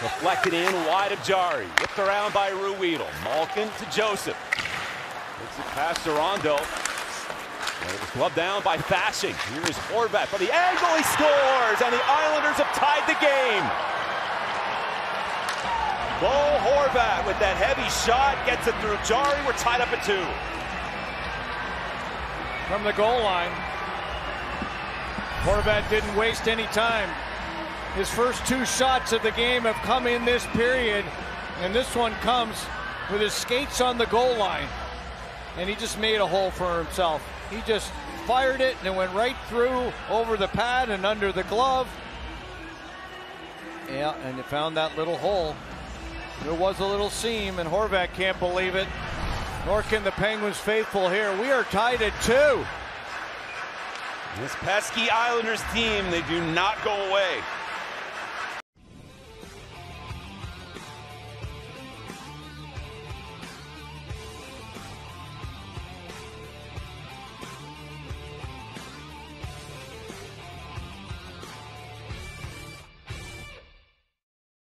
Deflected in wide of Jarry. Whipped around by Ruhwedel. Malkin to Joseph. Takes it past Durando. And it was gloved down by Fasching. Here is Horvat for the angle. He scores! And the Islanders have tied the game. Bo Horvat with that heavy shot gets it through Jarry. We're tied up at two. From the goal line. Horvat didn't waste any time. His first two shots of the game have come in this period, and this one comes with his skates on the goal line. And he just made a hole for himself. He just fired it and it went right through over the pad and under the glove. Yeah, and he found that little hole. There was a little seam, and Horvat can't believe it. Nor can the Penguins faithful here. We are tied at two. This pesky Islanders team, they do not go away.